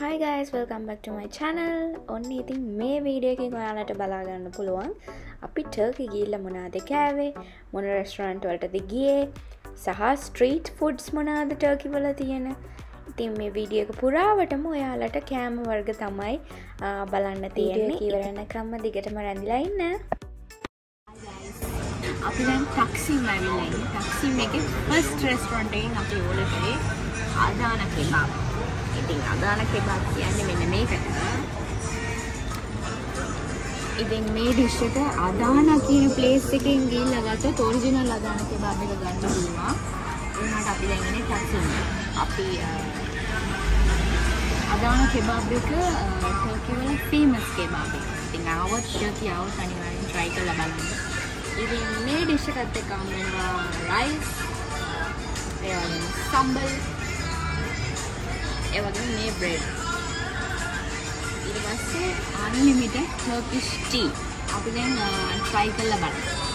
Hi guys welcome back to my channel. ඔන්න ඉතින් මේ වීඩියකින් ඔයාලට බලාගන්න පුළුවන්. අපි ටර්කි ගිල්ල මොනාද කෑවේ? මොන රෙස්ටරන්ට් වලටද ගියේ? සහ ස්ට්‍රීට් ෆුඩ්ස් මොනාද ටර්කි වල තියෙන? ඉතින් මේ වීඩියක පුරාවටම ඔයාලට කෑම වර්ග තමයි බලන්න තියෙන්නේ. ඉවරන්න කම්ම දිගටම රැඳිලා ඉන්න. අපි දැන් ටක්සිම් ඇවිල්ලා ඉන්නේ. ටක්සිම් එකේ ෆස්ට් රෙස්ටොරන්ට් එකෙන් අපි ඕඩර් කරේ අදාන කෙබාබ්. ඉතින් අදාන කෙබාබ් කියන්නේ මෙන්න මේකට. ඉතින් මේ ඩිෂ් එක අදාන කියන ප්ලේස් එකෙන් ගිහිල්ලා ගත්තොත් ඔරිජිනල් අදාන කෙබාබ් එක ගන්න පුළුවන්. ඒ වුණාට අපි දැන් ඉන්නේ ටක්සිම්. අපි අ, අදාන කෙබාබ් එක ටර්කි වල ෆේමස් කෙබාබ් එක. ඉතින් ආවොත් ටර්කි ආවොත් අනිවාර්යෙන් try කරලා බලන්න. ඉතින් මේ ඩිෂ් එකත් එක්ක හම් වෙනවා රයිස් ඒ වගේම සම්බල් ඒ වගේම මේ බ්‍රෙඩ් ඊට පස්සේ අන්ලිමිටඩ් ටර්කිෂ් ටී අපි දැන් uh, try කරලා බලමු.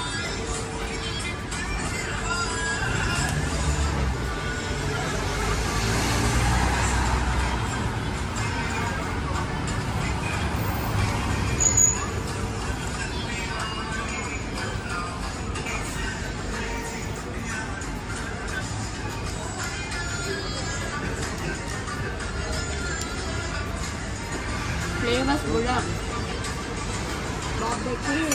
ෆ්ලේවර්ස් ගොඩක් බබ් එකේ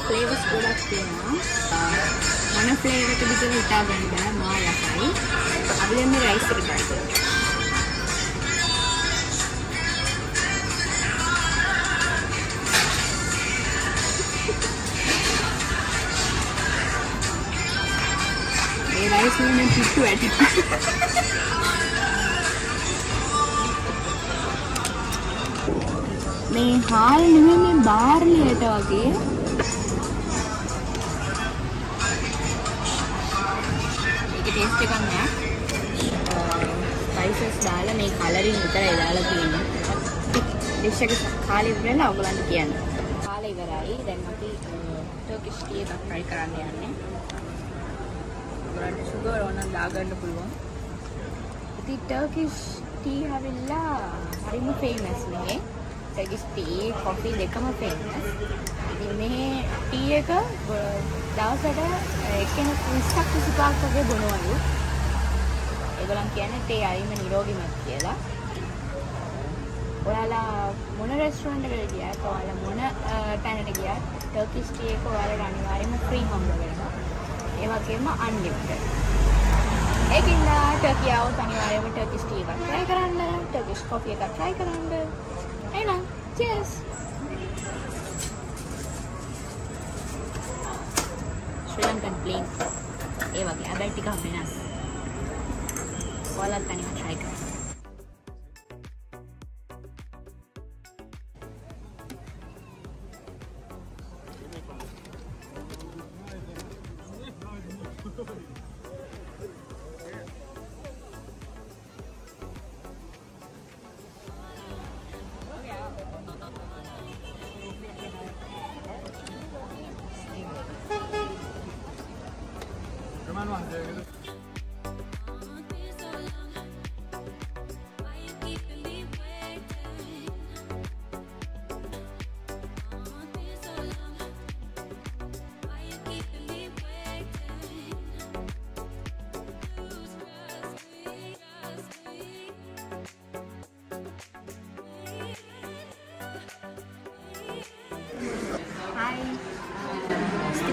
ෆ්ලේවර්ස් ගොඩක් තියෙනවා මොන ෆ්ලේවර් එකද කියලා හිතාගන්න බෑ මා යකයි අපි දැන් මේ රයිස් එක try කරමු මේ රයිස් වල නම් පිට්ටු ඇටි මේ හාල් නෙමෙයි මේ බාර්ලියට වගේ. මේක ටේස්ට් එකක් නෑ. ස්පයිසස් දාලා මේ කලරින් විතරයි දාලා තියෙන්නේ. ඩිෂ් එක කාලේ ඉවරලා ඔයගලන්ට කියන්න. කාලේ ඉවරයි. දැන් අපි ටර්කිෂ් ටී එකක් try කරන්න යන්නේ. ඔයගලන්ට සුගර් ඕන නම් දාගන්න පුළුවන්. ඉතින් ටර්කිෂ් ටී හැවිලා හරිම ෆේමස් මේ. ටර්කිෂ් ටී කොෆි දෙකම ෆේමස් ඉතින් මේ ටී එක ව- දවසට එක්කෙනෙක් 20ක් 25ක් වගේ බොනවලු. ඒගොල්ලන් කියන්නේ තේ අයිම නිරෝගිමත් කියලා. ඔයාලා මොන රෙස්ටුරන්ට් එකට ගියත් ඔයාලා මොන අ, තැනට ගියත් ටර්කිෂ් ටී එක ඔයාලට අනිවාර්යයෙන්ම ෆ්‍රී හම්බ වෙනවා. ඒ වගේම අන්ලිමිටඩ් ඒකින්ද ටර්කියාවත් අනිවාර්යයෙන්ම ටර්කිෂ් ටී එකක් try කරන්න ටර්කිෂ් කොෆි එකක් try කරන්න. එහෙනම් cheers. ශ්‍රී ලංකන් ප්ලේන් ඒ වගේ හැබැයි ටිකක් වෙනස් ඔයාලත්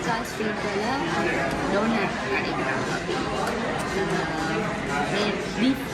Kaj don't have any. Uh,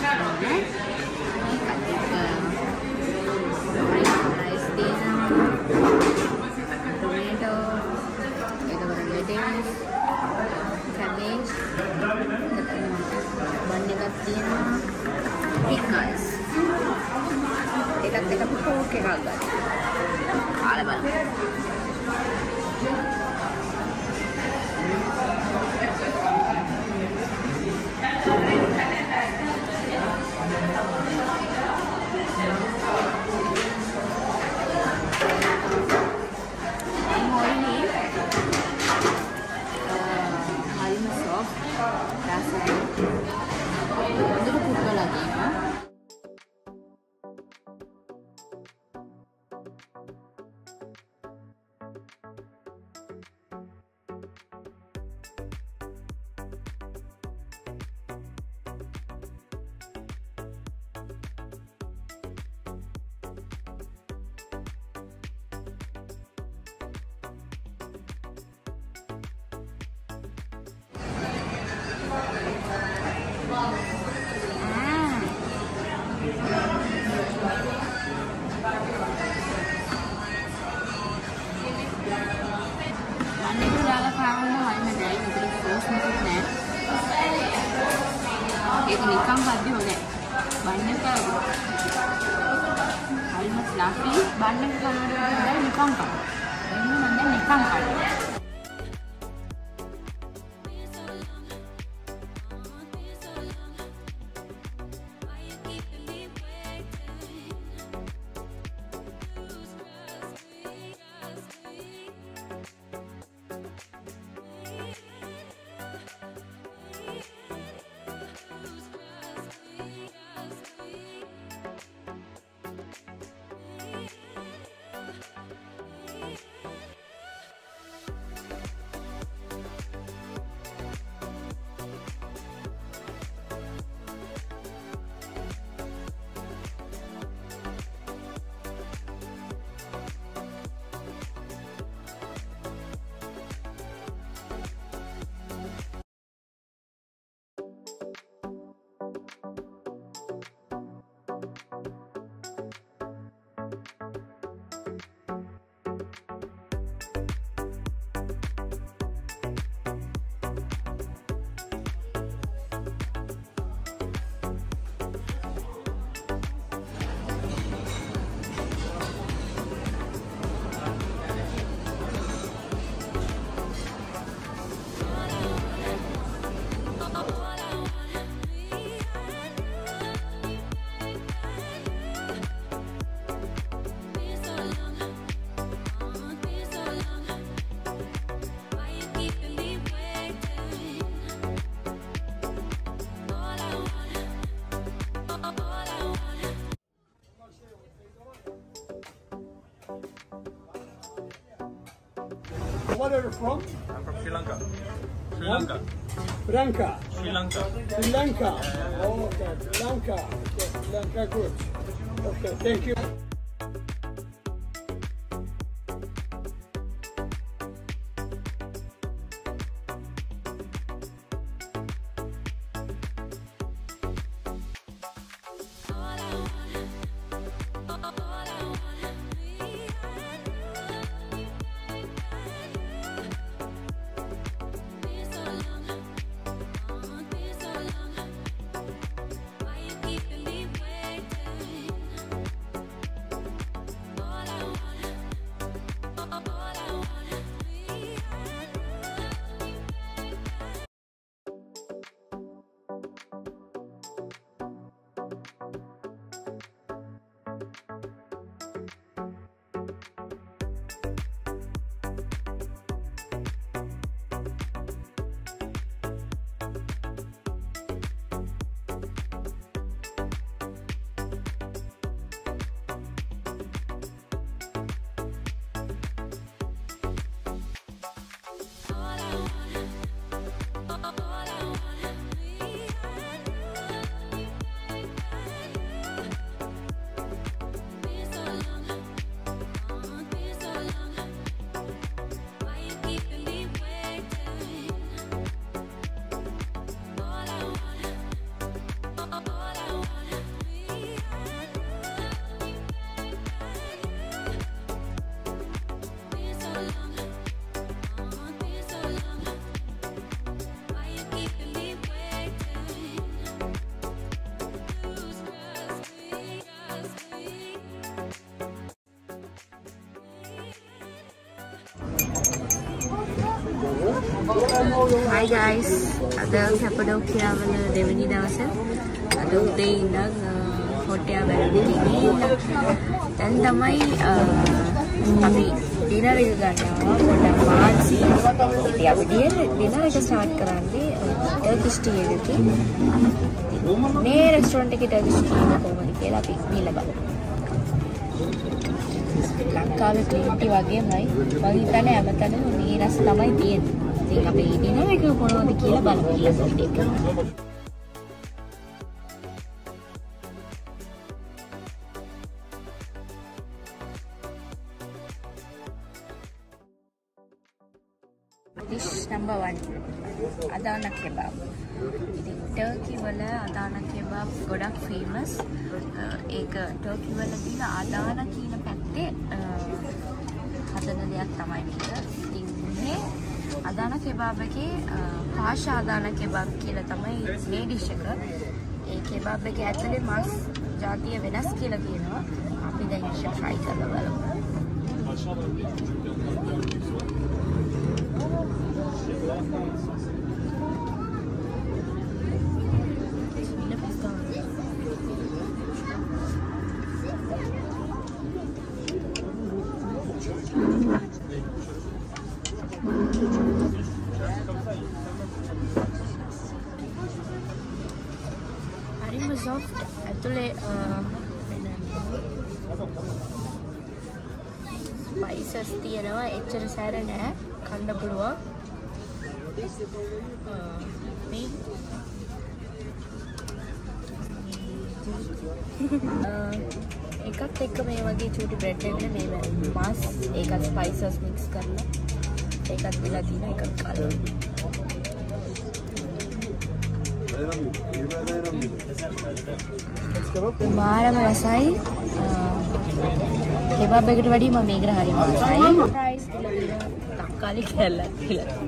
එක දාලා කාවන්න හරිම දැයි මෙතන සෝස් මොකුත් නැහැ. ඒක නිකන් පද්දි හොඳයි. බන් එක හරිම ෆ්ලෆි බන් එක කනකොට හොඳයි නිකන් කන. එහෙනම් What are you from? I'm from Sri Lanka. Sri Lanka. Lanka. Sri Lanka. Sri Lanka. Oh, okay. Sri Lanka. Okay. Sri Lanka, good. Okay, thank you. Hi guys. අද කැපඩෝකියාවල දෙවැනි දවස. අද උදේ ඉඳන් හොටයා වැරදිලි ගිහිල්ලා දැන් තමයි අ, අපි ඩිනර් එක ගන්නවා පොඩ්ඩක් මාන්සි. ඉතින් අපි ඩිනර් එක ස්ටාර්ට් කරන්නේ ටර්කිෂ් ටී එකකින්. මේ රෙස්ටෝරන්ට් එකේ ටර්කිෂ් ටී එක කොහොමද කියලා අපි ගිහලා බලමු. ලංකාවේ ග්‍රීන් ටී වගේමයි මම හිතන්නේ හැමතැනම මේ රස තමයි තියෙන්නේ. ඉතින් අපි ඩිනර් එක කොහොමද කියලා බලමු ඊළඟ වීඩියෝ එකේ. Dish number 1 Adana kebab. ඉතින් ටර්කි වල අදාන කෙබාබ් ගොඩක් ෆේමස්. ඒක ටර්කි වල තියෙන අදාන කියන පැත්තේ අ, හදන දෙයක් තමයි මේක. ඉතින් මේ අදාන කෙබාබ් එකේ අ, පාෂා අදාන කෙබාබ් කියලා තමයි මේ ඩිෂ් එක. ඒ කෙබාබ් එක ඇතුලේ මස් ජාතිය වෙනස් කියලා කියනවා. අපි දැන් ඒක try කරලා බලමු. සොෆ්ට් ඇතුලේ ස්පයිසස් තියෙනවා එච්චර සැර නෑ කන්න පුළුවන් අ, මේ අ, එකත් එක්ක මේ වගේ චූටි බ්‍රෙඩ් එකකට මේ මස් ඒකත් ස්පයිසස් මික්ස් කරලා ඒකත් දීලා තියෙන එකත් කලව් මාරම රසයි. කෙබබ් එකට වැඩිය මම මේකට හරි ආසයි ප්‍රයිස් තක්කාලි කැල්ලක් කියලා.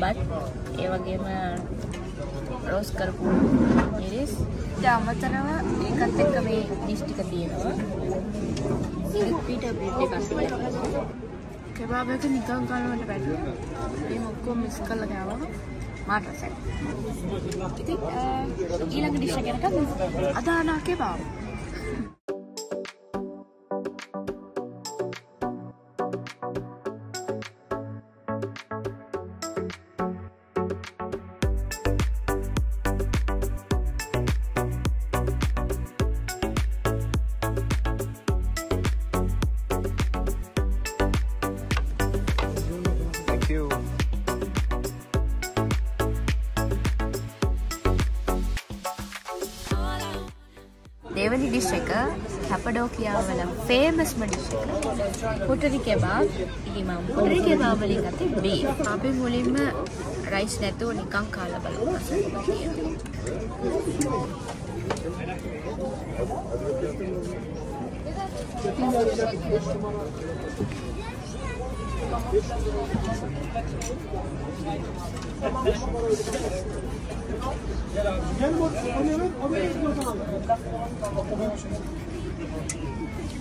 බත් ඒ වගේම රෝස් කරපු මිරිස් ඊට අමතරව ඒකත් එක්ක මේ ඩිෂ් ටික තියෙනවා. පීට බ්‍රෙඩ් එකක් කෙබබ් එක නිකන් කනවට බැහැ මේ ඔක්කොම මික්ස් කරලා ගාවා මාට රසයි ඉතින් අ, ඊළඟ ඩිෂ් එක යනකම් අදානා ඩිෂ් එක කැපඩෝකියාව වල ෆේමස්ම ඩිෂ් එක. පුටරි කෙබාබ් ඉතින් මම පුටරි කෙබාබ් වලින් ගත්තේ බීෆ් අපි මුලින්ම රයිස් නැතුව නිකන් කාලා බලමු.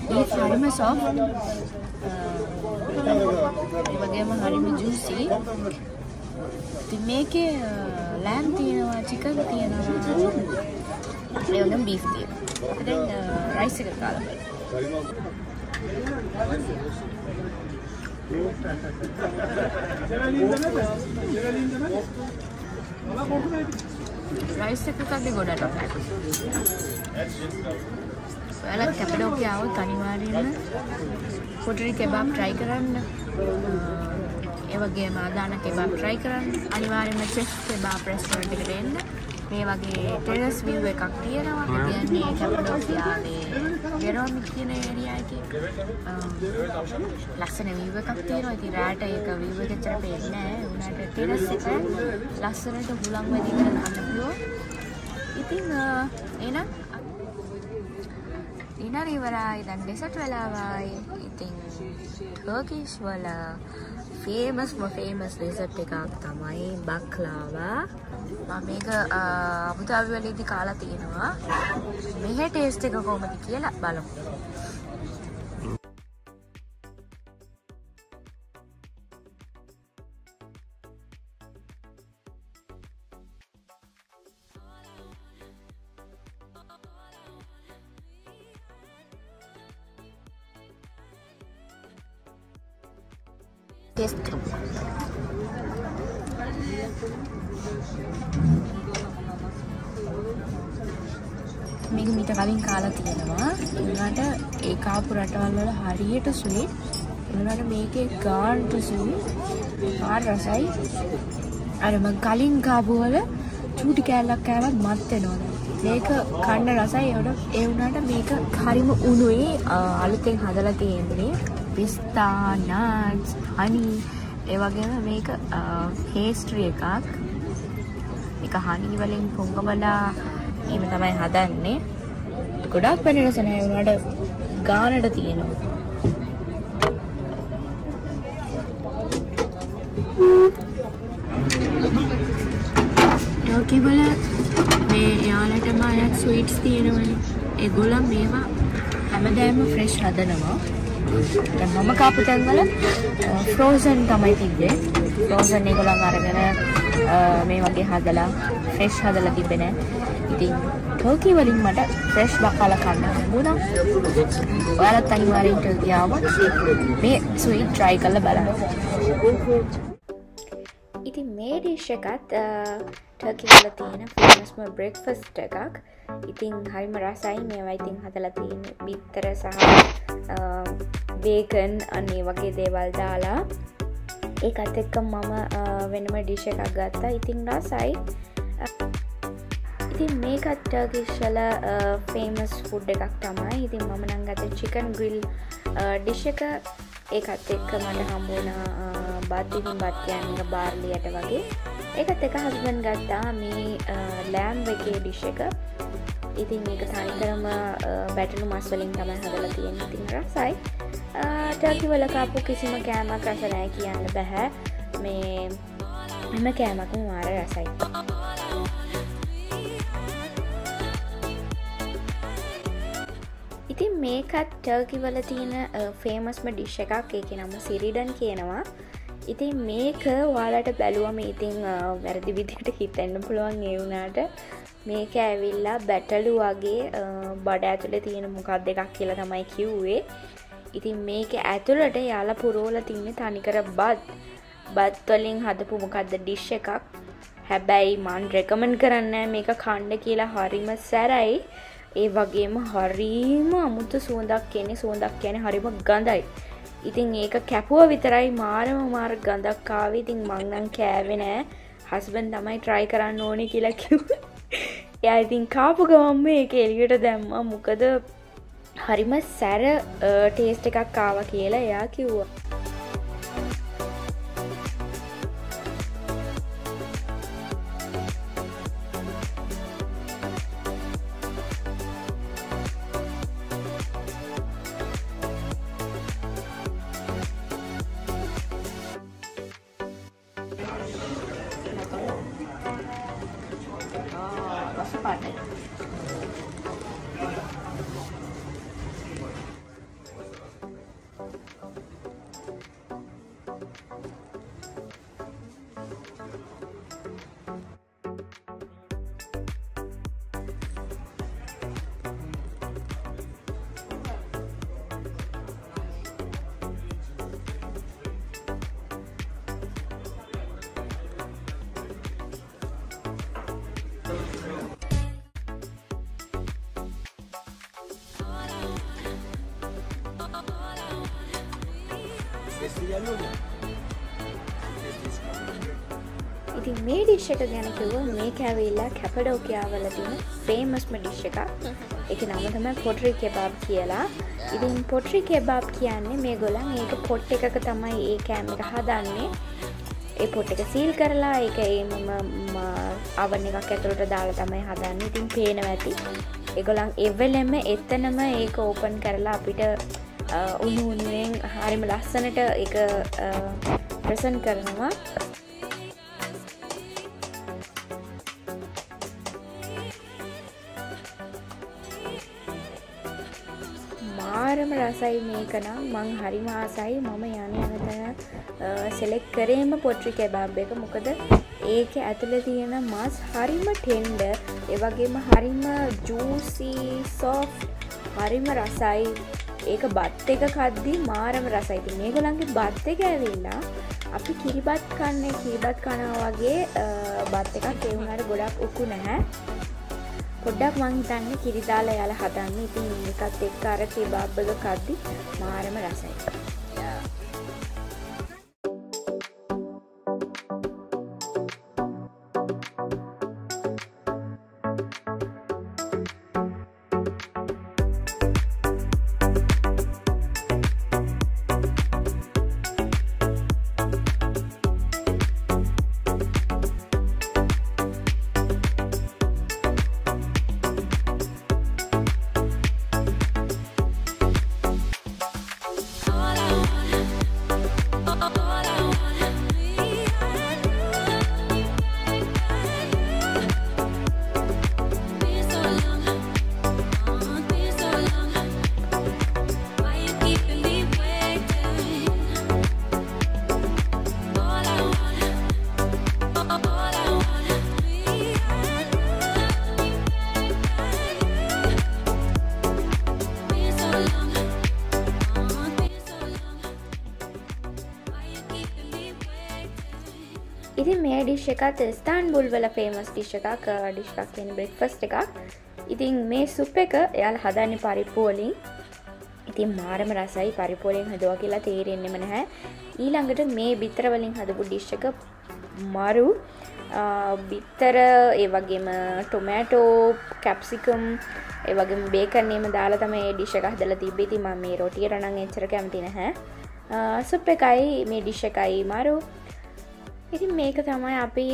බීෆ් හරිම සොෆ්ට් ඒ වගේම හරිම ජූසි ඉතින් මේකේ ලෑම් තියෙනවා චිකන් තියෙනවා ඒ වගේම බීෆ් තියෙනවා අපි දැන් රයිස් එක කාලා බලමු රයිස් එක කද්දි ගොඩට ඔයාලත් කැපඩෝකියාවත් අනිවාර්යයෙන්ම පොටරි කෙබාබ් try කරන්න. ඒ වගේම ආදාන කෙබාබ් try කරන්න. අනිවාර්යයෙන්ම චෙෆ් කෙබාබ් රෙස්ටෝරන්ට් එකට එන්න. මේ වගේ ටෙරස් view එකක් තියෙනවා. ඒ කියන්නේ කැපඩෝකියාවේ ජෙරෝමි කියන ඒරියා එකේ අ, ලස්සන view එකක් තියෙනවා. ඉතින් රාට ඒක view එක ඇත්තට පේන්නේ නැහැ. උනාට ටෙරස් එක ලස්සනට හුලං වැඩි කරලා ගන්න පුළුවන්. ඉතින් අ, එහෙනම් ඩිනර් ඉවරයි දැන් ඩෙසර්ට් වෙලාවයි ඉතින් ටර්කිෂ් වල ෆේමස්ම ෆේමස් ඩෙසර්ට් එකක් තමයි බක්ලාවා මම මේක අබුදාබි වලදී කාලා තියෙනවා මෙහෙ ටේස්ට් එක කොහොමද කියලා බලමු ටෙස්ට් කරමු මේක මීට කලින් කාලා තියෙනවා. ඒකට ඒ කාපු රටවල් වල හරියට ස්වීට් ඒකට මේකේ ගාන්ට ස්වීට් ආර රසයි. අර මං කලින් කාපු වල චූටි කෑල්ලක් කෑවත් මත් වෙනවා. මේක කන්න රසයි. ඒවට ඒ වුණාට මේක හරිම උණුයි. අ, අලුතෙන් හදලා තියෙන්නේ. පිස්තා නට්ස් හනි ඒ වගේම මේක පේස්ට්‍රි එකක්. එක හනි වලින් පොංගබලා එහෙම තමයි හදන්නේ. ගොඩක් පැණි රස නැහැ වුණාට ගානට තියෙනවා. ටෝකි වල මේ යාලටම අයත් ස්වීට්ස් තියෙනවනේ. ඒගොල්ලන් මේවා හැමදාම ෆ්‍රෙෂ් හදනවා. දැන් මම කාපු තැන්වල ෆ්‍රෝසන් තමයි තිබ්බේ. ෆ්‍රෝසන් ඒගොල්ලන් අරගෙන අ, මේ වගේ හදලා ෆ්‍රෙෂ් හදලා තිබ්බේ නෑ. ඉතින් ටෝකි වලින් මට ෆ්‍රෙෂ් බකාලා කන්න හම්බුණා. ඔයාලත් අනිවාර්යෙන් ටෝකි ආවොත් මේ ස්වීට් try කරලා බලන්න. ඉතින් මේ ඩිෂ් එකත් ටර්කි වල තියෙන ෆේමස්ම බ්‍රෙක්ෆස්ට් එකක්. ඉතින් හරිම රසයි. මේවා ඉතින් හදලා තියෙන බිත්තර සහ බේකන් අන්නේ වගේ දේවල් දාලා. ඒකත් එක්ක මම අ, වෙනම ඩිෂ එකක් ගත්තා. ඉතින් රසයි. ඉතින් මේකත් ටර්කිශ්වල ෆේමස් ෆුඩ් එකක් තමයි. ඉතින් මම නං ගත චිකන් ග්‍රිල් ඩිෂ් එක ඒකත් එක්ක මට හම්බුණ බත්තිින් බත්යන්ක බාර්ලියට වගේ. ඒකත් එක හස්බන් ගත්තා මේ ලෑම් එකේ ඩිෂ් එක. ඉතින් ඒක තනිකරම බැටනු මස්වලින් තමයි හදල තියෙන ඉතින් රසයි. ටර්කි වල කාපු කිසිම කෑමක් රසනෑ කියන්න බැහැ මේ එම කෑමක්ම මාර රසයි. මේකත් ටර්කි වල තියෙන ෆේමස්ම ඩිෂ් එකක්. ඒක නම සිරිඩන් කියනවා. ඉතින් මේක වාලට බැලුවම ඉතින් අ, වැරදි විදිකට හිතන්න පුළුවන් ඒ වුණාට. මේක ඇවිල්ලා බැටලු වගේ අ, බඩ ඇතුළ තියෙන මොකක් දෙකක් කියලා තමයි කිව්වේ. ඉතින් මේක ඇතුළට යාලා පුරෝල තින්න තනිකර බත්. බත්වලින් හදපු මොකක්ද ඩිෂ් එකක්. හැබැයි මන් රෙකමන් කරන්න මේක කණ්ඩ කියලා හරිම සැරයි. ඒ වගේම හරීම අමුතු සුවඳක් කියන්නේ සුවඳක් කියන හරිම ගඳයි. ඉතින් ඒක කැපුව විතරයි මාරම මාර ගඳක්කාව ඉතින් මංනං කෑවෙනෑ හස්බන් තමයි ට්‍රයි කරන්න ඕනෙ කියලා කිව් එයා ඉතින් කාපු ගවම්ම ඒක එලියට දැම්ම. මොකද හරිම සැර ටේස්ට එකක් කාව කියලා එයා කිව්වා. රස පාටයි ඉතින් මේ ඩිෂ් එක ගැන කිව්ව මේ කැවිල්ලා කැපඩෝකයාවල තියෙන ෆේමස්ම ඩිෂ් එකක්. එක නම තමයි පොටරි කෙබාබ් කියලා. ඉතින් පොටරි කෙබාබ් කියන්නේ මේ ගොලන් ඒක පොට් එකක තමයි ඒ කෑම එක හදන්නේ. ඒ පොට් එක සීල් කරලා එක ඒ මම අවන එකක් ඇතුළට දාලා තමයි හදන්න. ඉතින් පේනව ඇති. එගොලන් එවලෙම එතනම ඒක ඕපන් කරලා අපිට උුණු උනුවෙන් හරිම ලස්සනට එක ප්‍රසන් කරනවා. මාරම රසයි මේක නම්. මං හරිම ආසයි. මම යන යනතන සෙලෙක් කරේම පොට්‍රි කැබාබ් එක. මොකද ඒක ඇතුළ තියෙන මස් හරිම ටෙන්ඩ ඒවගේම හරිම ජූසි සෝෆ් හරිම රසයි. ඒක බත් එක කද්දී මාරම රසයිති මේගොලන්ගේ බත් එක ඇවිල්ලා අපි කිරිබත් කන්න කිරිබත් කනවා වගේ බත් එකක් එවුණට ගොඩක් උකු නැහැ. පොඩ්ඩක් මංහිතන්න කිරිදාල යාල හදන්න. ඉතින් එකත් එක් අර කෙබාබ්බග කද්දි මාරම රසයි. ඉතින් මේ ඩිශ් එකත් ස්ථාන් බුල්වල ෆේමස් ඩිශ් එකක් ඩිශ්කක් කියන බ්‍රෙක්ෆස්් එකක්. ඉතින් මේ සුප් එක එයාල් හදන්න පරිප්පුවලින් ඉතින් මාරම රසයි පරිපෝලෙන් හදවා කියලා තේරෙන්නෙම නැහැ. ඊළඟට මේ බිත්තරවලින් හදපු ඩිශ්ක මරු. බිත්තර ඒ වගේම ටොමෑටෝ කැප්සිකම් ඒවගේ බේකන්නේම දාලා තම ඩිශ්ක හදල තිබෙති ම මේ රොටිය රනං එච්චර කැමති නැහැ. සුප් එකයි මේ ඩිශ්ෂ එකයි මරු. ඉතින් මේක තමයි අපි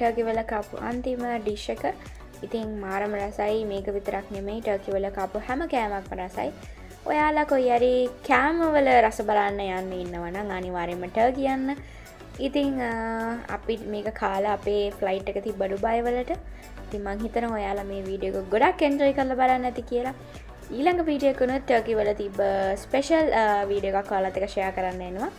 ටර්කිවල කපු අන්තිම ඩිශ්ෂ එක. ඉතින් මාරම රසයි මේක විතරක් නෙමෙයි ටර්කිවල කපු හැම කෑමක්ම රසයි. ඔයාලා කොයිරි කෑමවල රස බලන්න යන්න ඉන්නවන අනිවාරයමට කියන්න ඉතිං අපි මේක කාලා අපේ ෆ්ලයිට් එක ති බඩු බයවලට තිමං හිතන ඔයාලා මේ වීඩියක ගොඩක් කෙන්ට්‍රයි කල බලන්න ඇති කියලා. ඊළඟ වීඩියකුණුත් ටර්කි වල තිබ ස්පෙෂල් වීඩිය එකක් කාලතක ෂයා කරන්න එනවා.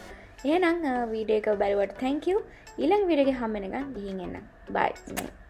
ඒනම් වීඩියක බැලුවට තැංකව ඊළං විඩගේ හම්මෙනග ගිහින් එන්න. බයි